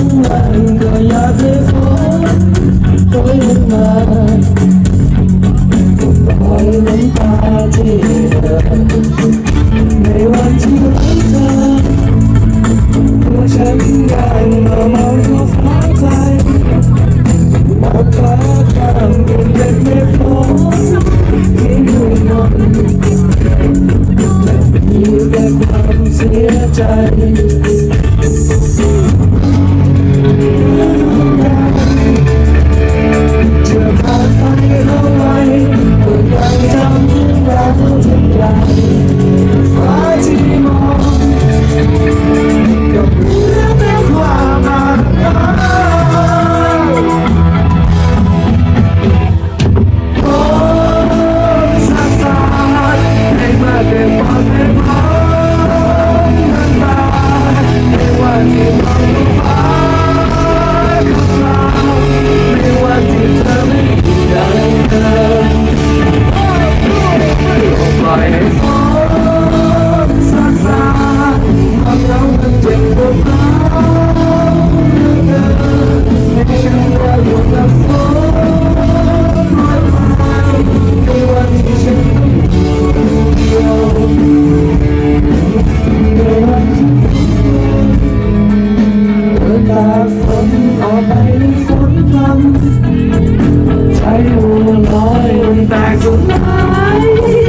มันก็อยากให้ฝนโปยลงมาปล่อตาที่เดินในวันที่รักเธอฉันยังมามองท้ฟ้าไกมองฟ้าข้างบนยังไม่พ้นที่ดูนอนแต่มีแต่ความเสียใจ เอาไปฝนพลันใจหัวลอยมันแตกสุดท้าย